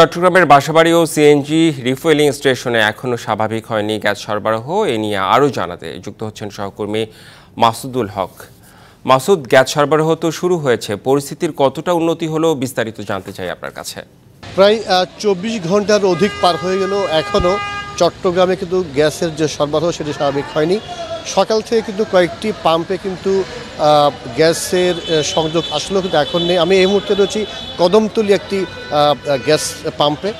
চট্টগ্রামের বাসাবাড়ি ও CNG refuelling স্টেশনে এখনও স্বাভাবিক হয়নি গ্যাস সরবরাহ। এ নিয়ে আরও জানাতে যুক্ত হচ্ছেন সহকর্মী মাসুদুল হক। মাসুদ, গ্যাস সরবরাহ তো শুরু হয়েছে, পরিস্থিতির কতটা উন্নতি হলো বিস্তারিত জানতে চাই আপনার কাছে। প্রায় চব্বিশ ঘণ্টার অধিক পার হয়ে গেল এখনও চট্টগ্রামে কিন্তু গ্যাসের যে সরবরাহ সেটি স্বাভাবিক হয়নি। সকাল থেকে কিন্তু কয়েকটি পাম্পে কিন্তু গ্যাসের সংযোগ আসলেও কিন্তু এখন নেই। আমি এই মুহূর্তে রয়েছি কদমতলি একটি গ্যাস পাম্পে।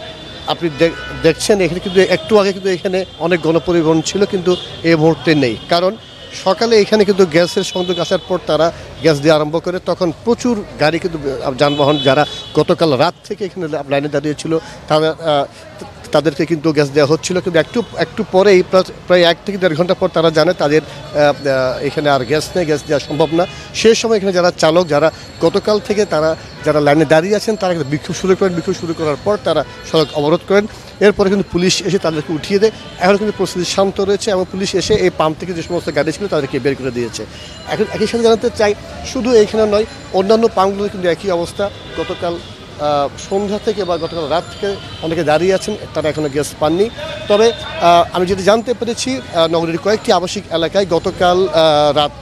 আপনি দেখ- দেখছেন, এখানে কিন্তু একটু আগে কিন্তু এখানে অনেক গণপরিবহন ছিল, কিন্তু এই মুহূর্তে নেই। কারণ সকালে এখানে কিন্তু গ্যাসের সংযোগ আসার পর তারা গ্যাস দিয়ে আরম্ভ করে, তখন প্রচুর গাড়ি কিন্তু যানবাহন যারা গতকাল রাত থেকে এখানে লাইনে দাঁড়িয়েছিল তারা তাদেরকে কিন্তু গ্যাস দেওয়া হচ্ছিল, কিন্তু একটু একটু পরেই প্রায়- এক থেকে দেড় ঘণ্টা পর তারা জানে তাদের এখানে আর গ্যাস নেই, গ্যাস দেওয়া সম্ভব না। সেই সময় এখানে যারা চালক, যারা গতকাল থেকে তারা, যারা লাইনে দাঁড়িয়ে আছেন, তারা বিক্ষোভ শুরু করেন। বিক্ষোভ শুরু করার পর তারা সড়ক অবরোধ করেন। এরপরে কিন্তু পুলিশ এসে তাদেরকে উঠিয়ে দেয়। এখন কিন্তু পরিস্থিতি শান্ত রয়েছে এবং পুলিশ এসে এই পাম্প থেকে যে সমস্ত গাড়ি ছিল তাদেরকে বের করে দিয়েছে। এখন একই সাথে জানাতে চাই, শুধু এইখানে নয়, অন্যান্য পাম্পগুলো কিন্তু একই অবস্থা। গতকাল সন্ধ্যা থেকে বা গতকাল রাত থেকে অনেকে দাঁড়িয়ে আছেন, তারা এখনও গ্যাস পাননি। তবে আমি যেটি জানতে পেরেছি নগরীর কয়েকটি আবাসিক এলাকায় গতকাল রাত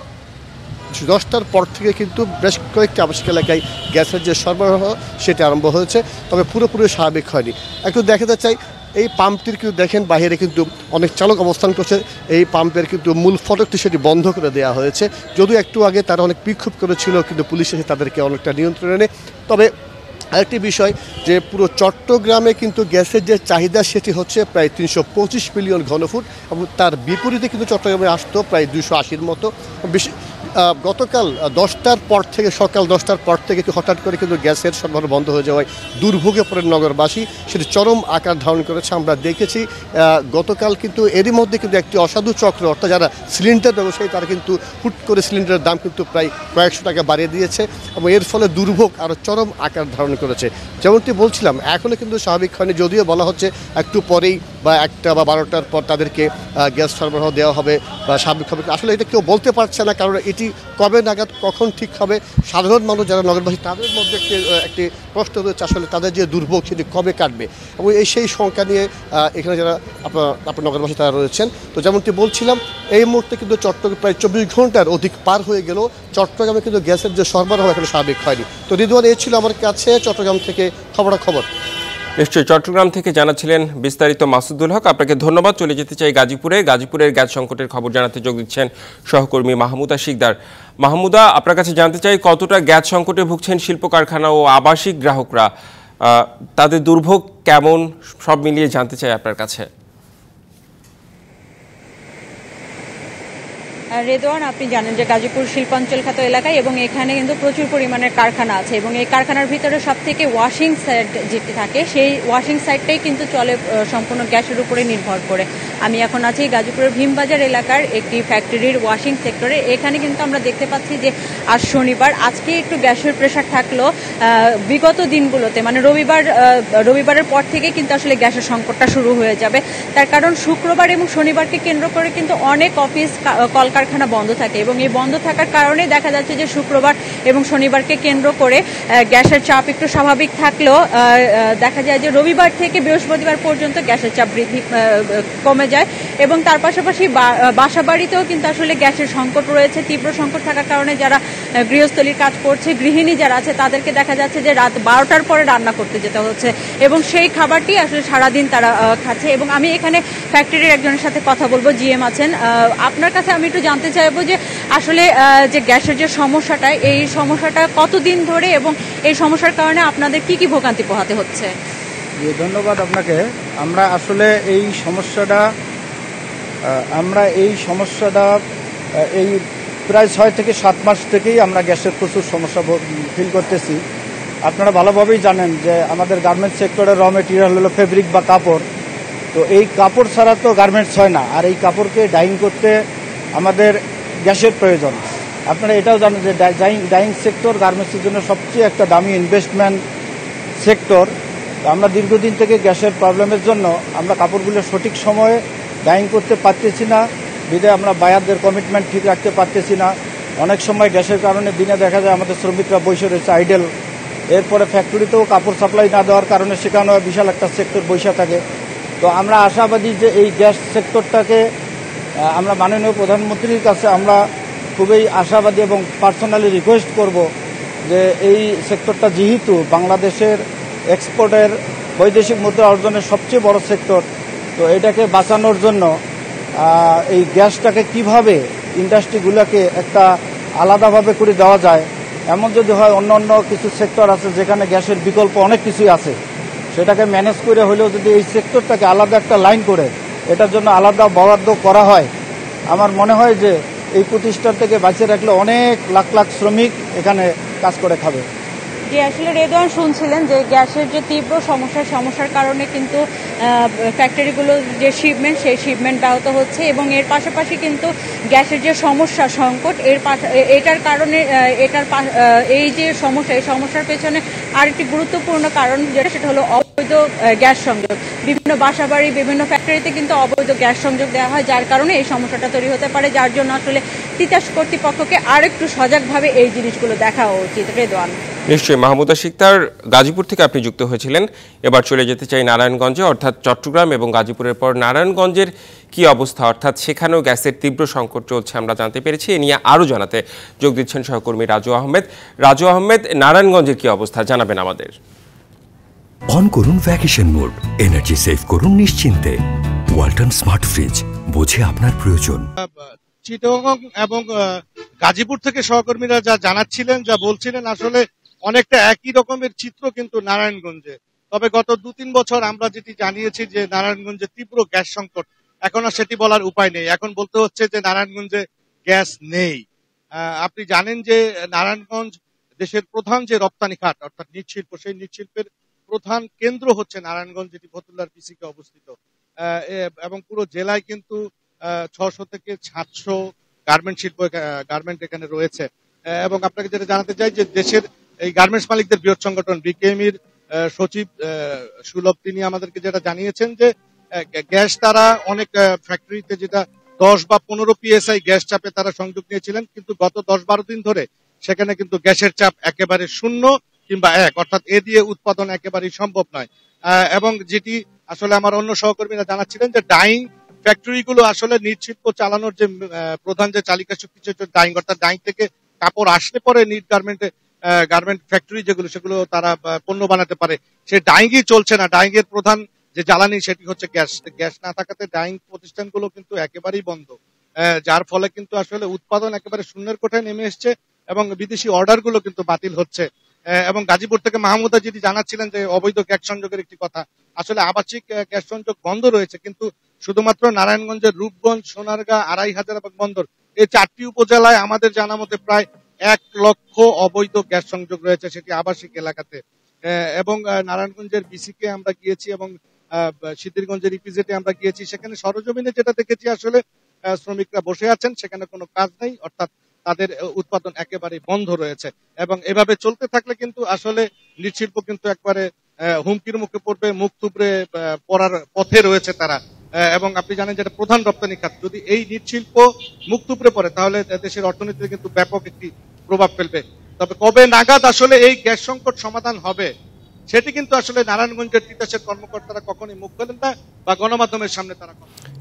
দশটার পর থেকে কিন্তু বেশ কয়েকটি আবাসিক এলাকায় গ্যাসের যে সরবরাহ, সেটি আরম্ভ হয়েছে, তবে পুরোপুরি স্বাভাবিক হয়নি। একটু দেখাতে চাই, এই পাম্পটির কিন্তু দেখেন বাইরে কিন্তু অনেক চালক অবস্থান করছে, এই পাম্পের কিন্তু মূল ফটকটি সেটি বন্ধ করে দেওয়া হয়েছে। যদিও একটু আগে তারা অনেক বিক্ষোভ করেছিল, কিন্তু পুলিশ এসে তাদেরকে অনেকটা নিয়ন্ত্রণে তবে আরেকটি বিষয় যে পুরো চট্টগ্রামে কিন্তু গ্যাসের যে চাহিদা, সেটি হচ্ছে প্রায় তিনশো পঁচিশ মিলিয়ন ঘনফুট এবং তার বিপরীতে কিন্তু চট্টগ্রামে আসতো প্রায় দুশো আশির মতো। বেশি গতকাল দশটার পর থেকে, সকাল দশটার পর থেকে কিন্তু হঠাৎ করে কিন্তু গ্যাসের সরবরাহ বন্ধ হয়ে যাওয়ায় দুর্ভোগে পড়ে নগরবাসী। সেটি চরম আকার ধারণ করেছে, আমরা দেখেছি। গতকাল কিন্তু এরই মধ্যে কিন্তু একটি অসাধু চক্র, অর্থাৎ যারা সিলিন্ডার ব্যবসায়ী, তারা কিন্তু হুট করে সিলিন্ডারের দাম কিন্তু প্রায় কয়েকশো টাকা বাড়িয়ে দিয়েছে এবং এর ফলে দুর্ভোগ আরও চরম আকার ধারণ করেছে। যেমনটি বলছিলাম এখনও কিন্তু স্বাভাবিক হয়নি, যদিও বলা হচ্ছে একটু পরেই বা একটা বা বারোটার পর তাদেরকে গ্যাস সরবরাহ দেওয়া হবে বা হবে আসলে এটা কেউ বলতে পারছে না, কারণ এটি কবে নাগাদ, কখন ঠিক হবে? সাধারণ মানুষ যারা নগরবাসী, তাদের মধ্যে একটি একটি প্রশ্ন রয়েছে আসলে তাদের যে দুর্ভোগ সেটি কবে কাটবে? এবং এই সেই সংখ্যা নিয়ে এখানে যারা আপনার আপনার নগরবাসী তারা রয়েছেন। তো যেমনটি বলছিলাম, এই মুহূর্তে কিন্তু চট্টগ্রাম প্রায় চব্বিশ ঘণ্টার অধিক পার হয়ে গেল। চট্টগ্রামে কিন্তু গ্যাসের যে সরবরাহ এখানে স্বাভাবিক হয়নি। তো রিদওয়ান এই ছিল আমার কাছে চট্টগ্রাম থেকে খবরাখবর। নিশ্চয়ই চট্টগ্রাম থেকে জানাচ্ছিলেন বিস্তারিত মাসুদুল হক। আপনাকে ধন্যবাদ। চলে যেতে চাই গাজীপুরে। গাজীপুরের গ্যাস সংকটের খবর জানাতে যোগ দিচ্ছেন সহকর্মী মাহমুদা শিকদার। মাহমুদা, আপনার কাছে জানতে চাই কতটা গ্যাস সংকটে ভুগছেন শিল্প কারখানা ও আবাসিক গ্রাহকরা? তাদের দুর্ভোগ কেমন? সব মিলিয়ে জানতে চাই আপনার কাছে। রেদওয়ান আপনি জানেন যে গাজীপুর শিল্পাঞ্চল খাত এলাকায় এবং এখানে কিন্তু প্রচুর পরিমাণের কারখানা আছে এবং এই কারখানার ভিতরে সব থেকে ওয়াশিং সাইড যেটি থাকে, সেই ওয়াশিং সাইডটাই কিন্তু চলে সম্পূর্ণ গ্যাসের উপরে নির্ভর করে। আমি এখন আছি গাজীপুরের ভীমবাজার এলাকার একটি ফ্যাক্টরির ওয়াশিং সেক্টরে এখানে কিন্তু আমরা দেখতে পাচ্ছি যে আজ শনিবার আজকে একটু গ্যাসের প্রেশার থাকলেও আহ, বিগত দিনগুলোতে মানে রবিবার রবিবারের পর থেকে কিন্তু আসলে গ্যাসের সংকটটা শুরু হয়ে যাবে। তার কারণ শুক্রবার এবং শনিবারকে কেন্দ্র করে কিন্তু অনেক অফিস কলকারখানা বন্ধ থাকে এবং এই বন্ধ থাকার কারণে দেখা যাচ্ছে যে শুক্রবার এবং শনিবারকে কেন্দ্র করে গ্যাসের চাপ একটু স্বাভাবিক থাকলেও দেখা যায় যে রবিবার থেকে বৃহস্পতিবার পর্যন্ত গ্যাসের চাপ বৃদ্ধি কমে যায় এবং তার পাশাপাশি বাসা বাড়িতেও কিন্তু আসলে গ্যাসের সংকট রয়েছে, তীব্র সংকট থাকার কারণে যারা গৃহস্থলীর কাজ করছে, গৃহিণী যারা আছে তাদেরকে দেখা যাচ্ছে যে রাত বারোটার পরে রান্না করতে যেতে হচ্ছে এবং সেই খাবারটি আসলে সারাদিন তারা খাচ্ছে এবং আমি এখানে ফ্যাক্টরির একজনের সাথে কথা বলব, জিএম আছেন। আপনার কাছে আমি একটু জানতে চাইব যে আসলে যে গ্যাসের যে সমস্যাটা, এই সমস্যাটা কতদিন ধরে এবং এই সমস্যার কারণে আপনাদের কি কি ভোগান্তি পোহাতে হচ্ছে? ধন্যবাদ আপনাকে। আমরা আসলে এই সমস্যাটা আমরা এই সমস্যাটা এই প্রায় ছয় থেকে সাত মাস থেকেই আমরা গ্যাসের প্রচুর সমস্যা ফিল করতেছি। আপনারা ভালোভাবেই জানেন যে আমাদের গার্মেন্টস সেক্টরের র মেটেরিয়াল হলো ফেব্রিক বা কাপড়। তো এই কাপড় ছাড়া তো গার্মেন্টস হয় না। আর এই কাপড়কে ডাইং করতে আমাদের গ্যাসের প্রয়োজন। আপনারা এটাও জানেন যে ডাইং ডাইং সেক্টর গার্মেন্টসের জন্য সবচেয়ে একটা দামি ইনভেস্টমেন্ট সেক্টর আমরা দীর্ঘদিন থেকে গ্যাসের প্রবলেমের জন্য আমরা কাপড়গুলো সঠিক সময়ে ডাইং করতে পারতেছি না বিদে আমরা বায়ারদের কমিটমেন্ট ঠিক রাখতে পারতেছি না। অনেক সময় গ্যাসের কারণে দিনে দেখা যায় আমাদের শ্রমিকরা বসে রয়েছে আইডেল এরপরে ফ্যাক্টরিতেও কাপড় সাপ্লাই না দেওয়ার কারণে সেখানেও বিশাল একটা সেক্টর বৈশা থাকে। তো আমরা আশাবাদী যে এই গ্যাস সেক্টরটাকে আমরা মাননীয় প্রধানমন্ত্রীর কাছে আমরা খুবই আশাবাদী এবং পার্সোনালি রিকোয়েস্ট করব যে এই সেক্টরটা যেহেতু বাংলাদেশের এক্সপোর্টের বৈদেশিক মুদ্রা অর্জনের সবচেয়ে বড় সেক্টর তো এটাকে বাঁচানোর জন্য এই গ্যাসটাকে কীভাবে ইন্ডাস্ট্রিগুলোকে একটা আলাদাভাবে করে দেওয়া যায়, এমন যদি হয় অন্য অন্য কিছু সেক্টর আছে যেখানে গ্যাসের বিকল্প অনেক কিছুই আছে, সেটাকে ম্যানেজ করে হলেও যদি এই সেক্টরটাকে আলাদা একটা লাইন করে এটার জন্য আলাদা বরাদ্দ করা হয়, আমার মনে হয় যে এই প্রতিষ্ঠান থেকে বাঁচিয়ে রাখলে অনেক লাখ লাখ শ্রমিক এখানে কাজ করে খাবে। যে আসলে রেদওয়ান শুনছিলেন যে গ্যাসের যে তীব্র সমস্যা, সমস্যার কারণে কিন্তু ফ্যাক্টরিগুলো যে শিপমেন্ট সেই শিপমেন্ট ব্যাহত হচ্ছে এবং এর পাশাপাশি কিন্তু গ্যাসের যে সমস্যা, সংকট, এর এটার কারণে এটার এই যে সমস্যা, এই সমস্যার পেছনে আরেকটি গুরুত্বপূর্ণ কারণ যেটা, সেটা হলো অবৈধ গ্যাস সংযোগ। বিভিন্ন বাসাবাড়ি, বিভিন্ন ফ্যাক্টরিতে কিন্তু অবৈধ গ্যাস সংযোগ দেওয়া হয়, যার কারণে এই সমস্যাটা তৈরি হতে পারে, যার জন্য আসলে তিতাস কর্তৃপক্ষকে আরেকটু সজাগভাবে এই জিনিসগুলো দেখা উচিত। রেদওয়ান নিশ্চয়ই মাহমুদা শিকদার গাজীপুর থেকে আপনি যুক্ত হয়েছিলেন। এবার চলে যেতে চাই নারায়ণগঞ্জে অর্থাৎ চট্টগ্রাম এবং গাজীপুরের পর নারায়ণগঞ্জের কি অবস্থা? অর্থাৎ সেখানেও গ্যাসের তীব্র সংকট চলছে আমরা জানতে পেরেছি। এ নিয়ে আরও জানাতে যোগ দিচ্ছেন সহকর্মী রাজু আহমেদ। রাজু আহমেদ নারায়ণগঞ্জের কি অবস্থা জানাবেন আমাদের? অন করুন ভ্যাকেশন মোড এনার্জি সেভ করুন নিশ্চিন্তে। ওয়ালটন স্মার্ট ফ্রিজ বোঝে আপনার প্রয়োজন। চিটগং এবং গাজীপুর থেকে সহকর্মীরা যা জানাচ্ছিলেন যা বলছিলেন আসলে অনেকটা একই রকমের চিত্র কিন্তু নারায়ণগঞ্জে। তবে গত দু তিন বছর আমরা যেটি জানিয়েছি যে নারায়ণগঞ্জে তীব্র গ্যাস সংকট, এখন আর সেটি বলার উপায় নেই। এখন বলতে হচ্ছে যে নারায়ণগঞ্জে গ্যাস নেই। আপনি জানেন যে নারায়ণগঞ্জ দেশের প্রধান যে রপ্তানি খাত, অর্থাৎ নিটশিল্প সেই নিটশিল্পের প্রধান কেন্দ্র হচ্ছে নারায়ণগঞ্জ, যেটি ফতুল্লার পিসিকে অবস্থিত। এবং পুরো জেলায় কিন্তু ছশো থেকে সাতশো গার্মেন্ট শিল্প গার্মেন্ট এখানে রয়েছে। এবং আপনাকে যেটা জানাতে চাই যে দেশের এই গার্মেন্টস মালিকদের বৃহৎ সংগঠন বিকেএমির সচিব সুলভ, তিনি আমাদেরকে যেটা জানিয়েছেন যে গ্যাস তারা অনেক ফ্যাক্টরিতে যেটা দশ বা পনেরো পিএসআই গ্যাস চাপে তারা সংযোগ নিয়েছিলেন, কিন্তু গত দশ বারো দিন ধরে সেখানে কিন্তু গ্যাসের চাপ একেবারে শূন্য কিংবা এক, অর্থাৎ এ দিয়ে উৎপাদন একেবারেই সম্ভব নয়। এবং যেটি আসলে আমার অন্য সহকর্মীরা জানাচ্ছিলেন যে ডাইং ফ্যাক্টরিগুলো আসলে নির্শিল্প চালানোর যে প্রধান যে চালিকা শক্তি ডাইং অর্থাৎ ডাইং থেকে কাপড় আসলে পরে নিট গার্মেন্টে গার্মেন্ট ফ্যাক্টরি যেগুলো, সেগুলো তারা পণ্য বানাতে পারে। সে ডাইংই চলছে না। ডাইং এর প্রধান যে জ্বালানি, সেটি হচ্ছে গ্যাস। গ্যাস না থাকাতে ডাইং প্রতিষ্ঠানগুলো কিন্তু একেবারেই বন্ধ। যার ফলে কিন্তু আসলে উৎপাদন একেবারে শূন্যের কোঠায় নেমে এসছে এবং বিদেশি অর্ডারগুলো কিন্তু বাতিল হচ্ছে। এবং গাজীপুর থেকে মাহমুদা যেটি জানাচ্ছিলেন যে অবৈধ গ্যাস সংযোগের একটি কথা। আসলে আবাসিক গ্যাস সংযোগ বন্ধ রয়েছে, কিন্তু শুধুমাত্র নারায়ণগঞ্জের রূপগঞ্জ, সোনারগাঁ, আড়াই হাজার এবং বন্দর, এই চারটি উপজেলায় আমাদের জানা মতে প্রায় এক লক্ষ অবৈধ গ্যাস সংযোগ রয়েছে সেটি আবাসিক এলাকাতে। এবং নারায়ণগঞ্জের বিসিকে আমরা গিয়েছি এবং সিদ্ধিরগঞ্জের ইপিজেটে আমরা গিয়েছি। সেখানে সরজমিনে যেটা দেখেছি আসলে শ্রমিকরা বসে আছেন, সেখানে কোনো কাজ নেই, অর্থাৎ তাদের উৎপাদন একেবারে বন্ধ রয়েছে। এবং এভাবে চলতে থাকলে কিন্তু আসলে নিঃশিল্প কিন্তু একবারে হুমকির মুখে পড়বে, মুখ থুবড়ে পড়ার পথে রয়েছে তারা। এবং আপনি জানেন যেটা প্রধান রপ্তানি খাত। যদি এই নিঃশিল্প মুখ থুবড়ে পড়ে, তাহলে দেশের অর্থনীতিতে কিন্তু ব্যাপক একটি প্রভাব ফেলবে। তবে কবে নাগাদ আসলে এই গ্যাস সংকট সমাধান হবে, সেটি কিন্তু আসলে নারায়ণগঞ্জের তিতাসের কর্মকর্তারা কখনই মুখ খোলেন না বা গণমাধ্যমের সামনে তারা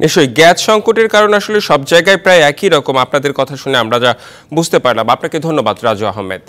নিশ্চয়ই, গ্যাস সংকটের কারণ আসলে সব জায়গায় প্রায় একই রকম। আপনাদের কথা শুনে আমরা যা বুঝতে পারলাম। আপনাকে ধন্যবাদ, রাজু আহমেদ।